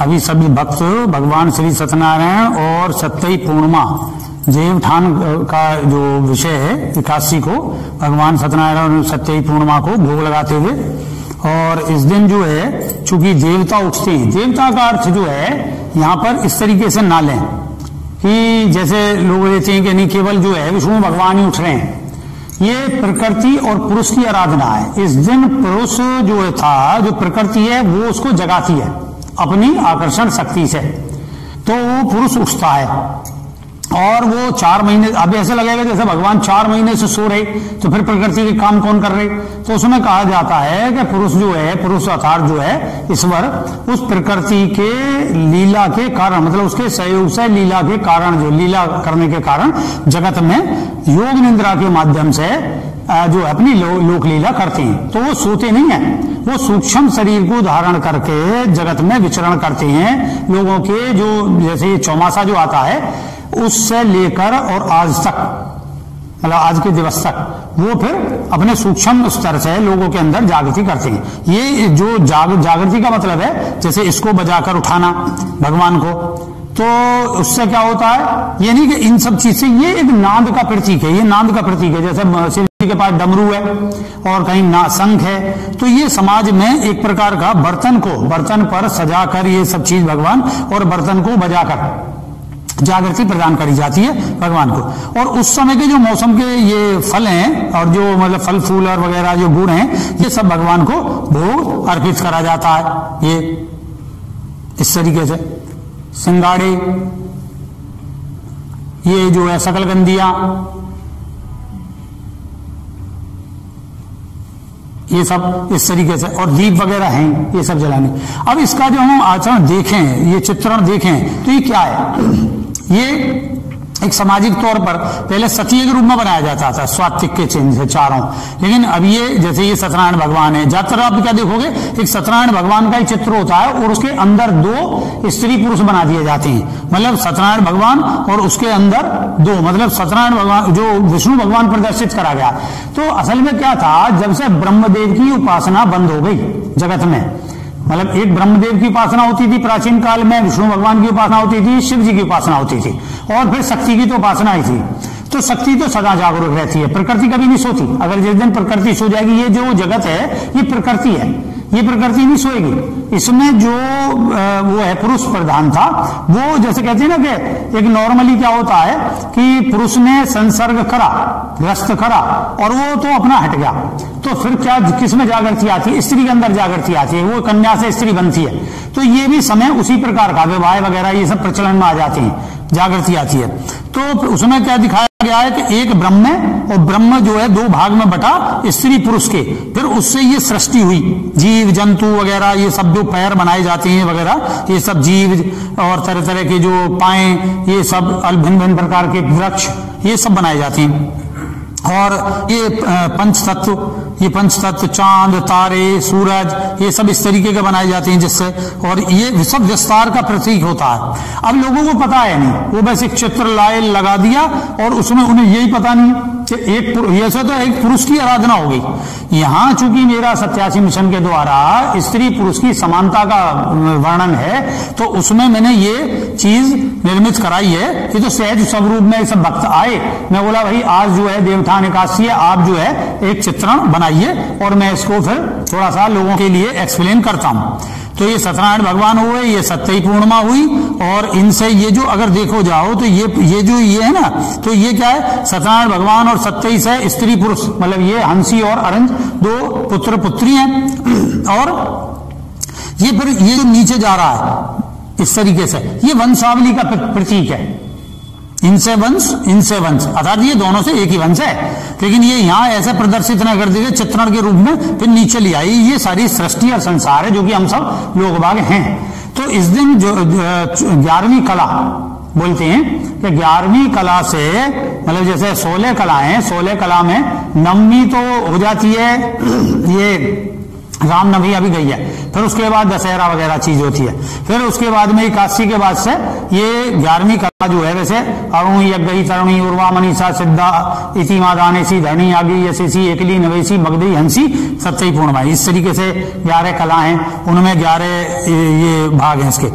अभी सभी भक्त भगवान श्री सत्यनारायण और सत्यई पूर्णिमा जेवठान का जो विषय है, इक्यासी को, भगवान सत्यनारायण और सत्यई पूर्णिमा को भोग लगाते हुए, और इस दिन जो है, चूँकि देवता उठते हैं, देवता का अर्थ जो है, यहाँ पर इस तरीके से ना लें कि जैसे लोग लेते हैं कि नहीं, केवल जो है, विष्णु भगवान ही उठ रहे हैं। ये प्रकृति और पुरुष की आराधना है। इस दिन पुरुष जो था, जो प्रकृति है, वो उसको जगाती है। अपनी आकर्षण शक्ति से। तो वो पुरुष उठता है और वो चार महीने, अब ऐसे लगेगा जैसे भगवान चार महीने से सो रहे तो फिर प्रकृति के काम कौन कर रहे? तो उसमें कहा जाता है कि पुरुष जो है, पुरुष अर्थात जो है, ईश्वर, उस प्रकृति के लीला के कारण मतलब उसके सहयोग से लीला के कारण, जो लीला करने के कारण जगत में योग निंद्रा के माध्यम से जो अपनी लो, लोक लीला करते हैं तो वो सोते नहीं है। वो सूक्ष्म शरीर को धारण करके जगत में विचरण करते हैं। लोगों के जो जैसे चौमासा जो आता है उससे लेकर और आज तक मतलब आज के दिवस तक वो फिर अपने सूक्ष्म स्तर से लोगों के अंदर जागृति करते हैं। ये जो जाग जागृति का मतलब है जैसे इसको बजाकर उठाना भगवान को। तो उससे क्या होता है ये नहीं कि इन सब चीज़ से ये एक नांद का प्रतीक है ये नांद का प्रतीक है जैसे के पास डमरू है और कहीं ना संख है तो ये समाज में एक प्रकार का बर्तन को, बर्तन पर सजा कर ये सब चीज़ भगवान और बर्तन को बजाकर जागृति प्रदान करी जाती है भगवान को। और उस समय के जो मौसम के ये फल हैं और जो मतलब फल, फूल और वगैरह जो गुण हैं, ये सब भगवान को भोग अर्पित करा जाता है। ये इस तरीके से। सिंगाड़े, ये जो है सकलगंदिया ये सब इस तरीके से, और दीप वगैरह हैं, ये सब जलाने। अब इसका जो हम आचरण देखें, ये चित्रण देखें तो ये क्या है? ये एक सामाजिक तौर पर पहले सतीय के रूप में बनाया जाता था स्वात्विक के चिन्ह से चारों। लेकिन अब ये, जैसे ये सत्यनारायण भगवान है, ज़्यादातर आप क्या देखोगे, एक सत्यनारायण भगवान का ही चित्र होता है और उसके अंदर दो स्त्री पुरुष बना दिए जाते हैं। मतलब सत्यनारायण भगवान और उसके अंदर दो मतलब सत्यनारायण भगवान, जो विष्णु भगवान प्रदर्शित करा गया। तो असल में क्या था, जब से ब्रह्मदेव की उपासना बंद हो गई जगत में मतलब एक ब्रह्मदेव की उपासना होती थी, प्राचीन काल में, विष्णु भगवान की उपासना होती थी, शिव जी की उपासना होती थी, और फिर शक्ति की तो उपासना ही थी। तो शक्ति तो सदा जागरूक रहती है, प्रकृति कभी नहीं सोती। अगर जिस दिन प्रकृति सो जाएगी, ये जो जगत है, ये प्रकृति है। ये प्रकृति नहीं सोएगी। इसमें जो वो है पुरुष प्रधान था, वो जैसे कहते हैं ना कि एक नॉर्मली क्या होता है कि पुरुष ने संसर्ग करा, ग्रस्त करा, और वो तो अपना हट गया। तो फिर क्या किसमें जागृति आती है? स्त्री के अंदर जागृति आती है, वो कन्या से स्त्री बनती है। तो ये भी समय उसी प्रकार का, विवाह वगैरह ये सब प्रचलन में आ जाते हैं। जागृति आती है। तो उसमें क्या दिखाया गया है कि एक ब्रह्म है और ब्रह्म जो है दो भाग में बटा स्त्री पुरुष के। फिर उससे ये सृष्टि हुई। जीव, जंतु वगैरह ये सब जो पैर बनाए जाते हैं वगैरह, ये सब जीव और तरह तरह के जो पाए, ये सब भिन्न भिन्न प्रकार के वृक्ष, ये सब बनाए जाते हैं। और ये पंच तत्व ये पंच तत्व, चाँद, तारे, सूरज, ये सब इस तरीके के बनाए जाते हैं जिससे, और ये सब विस्तार का प्रतीक होता है। अब लोगों को पता है नहीं, वो बस एक चित्र लाए, लगा दिया, और उसमें उन्हें यही पता नहीं एक ऐसे तो एक पुरुष की आराधना हो गई यहाँ चूँकि मेरा सत्यासी मिशन के द्वारा स्त्री पुरुष की समानता का वर्णन है तो उसमें मैंने ये चीज़ निर्मित कराई है कि तो सहज स्वरूप में सब भक्त आए, मैं बोला, भाई, आज जो है देवठान एकादशी है, आप जो है एक चित्रण बनाइए और मैं इसको फिर थोड़ा सा लोगों के लिए एक्सप्लेन करता हूँ। तो ये सत्यनारायण भगवान हुए ये सत्य पूर्णिमा हुई, और इनसे ये जो अगर देखो जाओ तो ये ये जो ये है ना तो ये क्या है? सत्यनारायण भगवान और सत्य से स्त्री पुरुष मतलब ये हँसी और अरंज, दो पुत्र पुत्री हैं, और ये फिर, ये जो नीचे जा रहा है, इस तरीके से, ये वंशावली का प्रतीक है। इनसे वंश इनसे वंश। अर्थात ये दोनों से एक ही वंश है। लेकिन ये यहाँ ऐसे प्रदर्शित न कर दिए, चित्रण के रूप में फिर नीचे ले आई। ये सारी सृष्टि और संसार है जो कि हम सब लोग बाग हैं। तो इस दिन जो ग्यारहवीं कला बोलते हैं कि ग्यारहवीं कला से मतलब जैसे सोलह कला है सोलह कला में नवमी तो हो जाती है। ये रामनवमी अभी गई है। फिर उसके बाद दशहरा वगैरह चीज़ होती है। फिर उसके बाद में इक्यासी के बाद से ये ग्यारहवीं कला जो है वैसे, अरुण यज्ञ तरुणी उर्वा मनीषा सिद्धा इति मादानेसी धरणी आगी यशेसी एकली नवेसी मगधी हँसी सत्य पूर्णमा इस तरीके से ग्यारह कला हैं, उनमें ग्यारह ये भाग हैं इसके।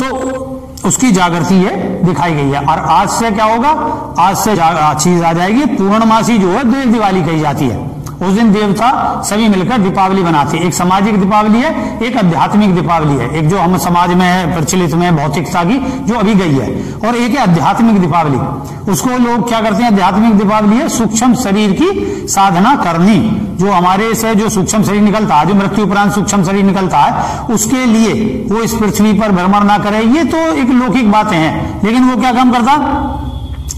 तो उसकी जागृति ये दिखाई गई है। और आज से क्या होगा? आज से चीज़ आ जाएगी। पूर्णमासी जो है देव दिवाली कही जाती है। उस दिन देवता सभी मिलकर दीपावली बनाते एक सामाजिक दीपावली है, एक आध्यात्मिक दीपावली है। एक जो हम समाज में है, प्रचलित में भौतिकता की, जो अभी गई है। और एक है आध्यात्मिक दीपावली। उसको लोग क्या करते हैं? आध्यात्मिक दीपावली है, सूक्ष्म शरीर की साधना करनी। जो हमारे से जो सूक्ष्म शरीर निकलता है, जो मृत्यु उपरांत सूक्ष्म शरीर निकलता है, उसके लिए वो इस पृथ्वी पर भ्रमण ना करे। ये तो एक लौकिक बातें हैं। लेकिन वो क्या काम करता?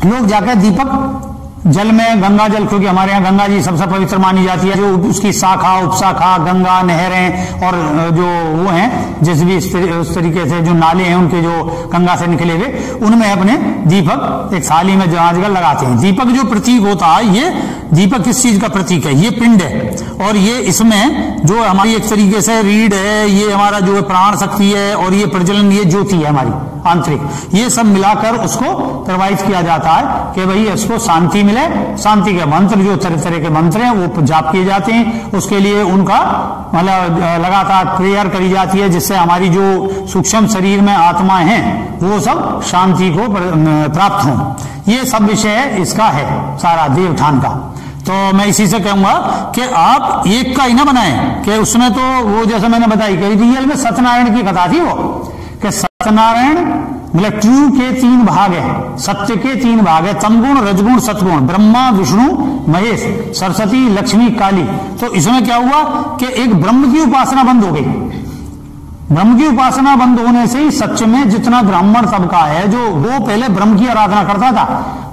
लोग जाकर दीपक जल में गंगा जल, क्योंकि हमारे यहाँ गंगा जी सबसे पवित्र मानी जाती है, जो उसकी शाखा, उपशाखा, गंगा, नहरें और जो वो हैं, जिस भी उस तरीके से जो नाले हैं, उनके जो गंगा से निकले हुए, उनमें अपने दीपक, एक थाली में आजकल लगाते हैं। दीपक जो प्रतीक होता है, ये दीपक किस चीज़ का प्रतीक है? ये पिंड है। और ये इसमें जो हमारी एक तरीके से रीढ़ है, ये हमारा जो प्राण शक्ति है, और ये प्रज्वलन, ये ज्योति है हमारी, आंतरिक। ये सब मिलाकर उसको प्रवाहित किया जाता है कि भाई इसको शांति मिले, शांति के मंत्र, जो तरह तरह के मंत्र हैं, वो जाप किए जाते हैं। उसके लिए उनका मतलब लगातार प्रेयर करी जाती है, जिससे हमारी जो सूक्ष्म शरीर में आत्मा है, वो सब शांति को प्राप्त हो। ये सब विषय इसका है, सारा देवठान का। तो मैं इसी से कहूँगा कि आप एक का ही ना बनाए, कि उसमें तो वो जैसे मैंने बताई कि रियल में सत्यनारायण की कथा थी वो। कि सत्यनारायण मतलब ट्रू के तीन भाग है? सत्य के तीन भाग है तमगुण, रजगुण सतगुण ब्रह्मा, विष्णु, महेश, सरस्वती, लक्ष्मी, काली। तो इसमें क्या हुआ कि एक ब्रह्म की उपासना बंद हो गई। ब्रह्म की उपासना बंद होने से ही सच में जितना ब्राह्मण सबका है, जो वो पहले ब्रह्म की आराधना करता था,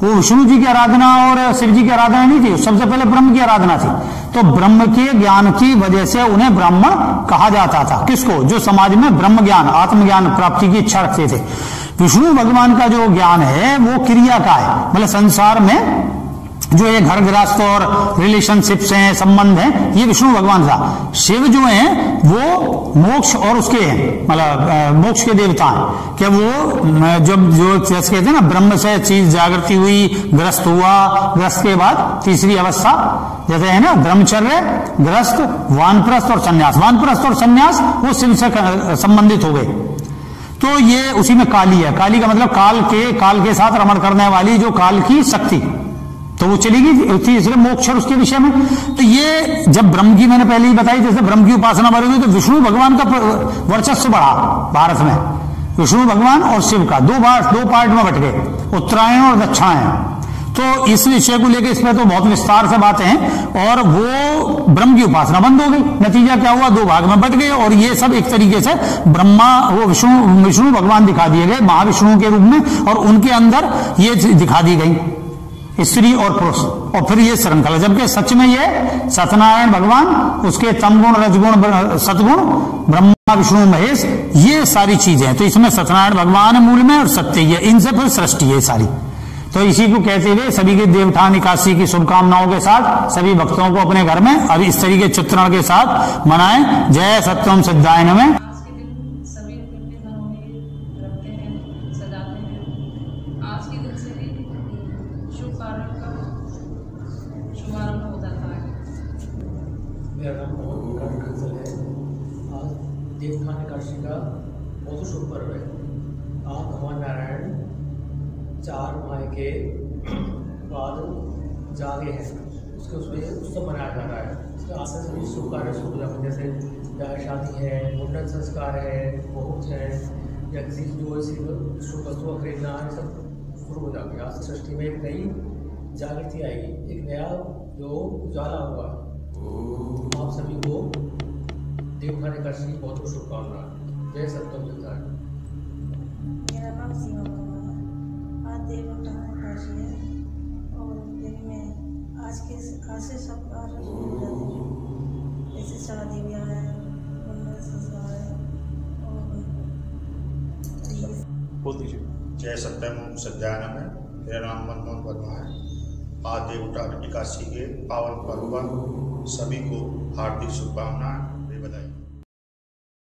वो विष्णु जी की आराधना और शिव जी की आराधना नहीं थी, सबसे पहले ब्रह्म की आराधना थी। तो ब्रह्म के, ज्ञान की वजह से उन्हें ब्राह्मण कहा जाता था। किसको? जो समाज में ब्रह्म ज्ञान, आत्मज्ञान प्राप्ति की इच्छा रखते थे। विष्णु भगवान का जो ज्ञान है, वो क्रिया का है। मतलब संसार में जो ये घर गृहस्थ और रिलेशनशिप्स हैं संबंध हैं, ये विष्णु भगवान था शिव जो हैं, वो मोक्ष और उसके हैं मतलब मोक्ष के देवता हैं। क्या वो जब जो जैसे कहते हैं ना, ब्रह्म से चीज़ जागृति हुई, ग्रस्त हुआ, ग्रस्त के बाद तीसरी अवस्था, जैसे है ना, ब्रह्मचर्य, ग्रस्त, वानप्रस्थ और संन्यास। वानप्रस्थ और संन्यास, वो शिव से संबंधित हो गए। तो ये उसी में काली है। काली का मतलब काल के काल के साथ रमण करने वाली जो काल की शक्ति। तो वो चलेगी इसलिए मोक्ष उसके विषय में। तो ये जब ब्रह्म की मैंने पहले ही बताई जैसे ब्रह्म की उपासना बढ़ेगी तो विष्णु भगवान का वर्चस्व बढ़ा भारत में। विष्णु भगवान और शिव का, दो बार, दो पार्ट में बट गए, उत्तरायण और दक्षिणायन तो इस विषय को लेकर इसमें तो बहुत विस्तार से बातें हैं, और वो ब्रह्म की उपासना बंद हो गई। नतीजा क्या हुआ? दो भाग में बट गए, और ये सब एक तरीके से ब्रह्मा, वो विष्णु विष्णु भगवान दिखा दिए गए, महाविष्णु के रूप में, और उनके अंदर ये दिखा दी गई। स्त्री और पुरुष। और फिर ये श्रृंखला, जबकि सच में ये सत्यनारायण भगवान, उसके तमगुण, रजगुण सतगुण, ब्रह्मा, विष्णु, महेश, ये सारी चीज़ें तो इसमें सत्यनारायण भगवान मूल में और सत्य ये इनसे फिर सृष्टि है सारी। तो इसी को कहते हुए सभी के देवठान निकासी की शुभकामनाओं के साथ, सभी भक्तों को अपने घर में अभी इस तरीके चित्रण के साथ मनाएँ। जय सत्यम सिद्धायन में के बाद जागे हैं। उसके उसमें उत्सव मनाया जा रहा है। उसके आसपास सभी शुभ कार्य हो जाते हैं जैसे ब्याह शादी है, मुंडन संस्कार है, बहुत है। या किसी जो शुभ वस्तुओं खरीदना है, सब शुरू हो जाती है। आज सृष्टि में एक नई जागृति आएगी एक नया जो उजाला हुआ। आप सभी को का श्री बहुत बहुत शुभकामना। जय सत्यम जता मेरा नाम सीमा देवता काशी है और दिन में आज के आज से सब कार्य शुरू हो जाते हैं। जैसे शादी ब्याह है मंगल संस्कार है बोल दीजिए। जय सत्यम सत्यानंद। है मेरा नाम मनमोहन वर्मा है। आज देवता एकादशी के पावन पर्व पर सभी को हार्दिक शुभकामनाएँ।